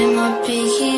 I'm a big